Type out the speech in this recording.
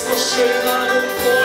Spojrzewam w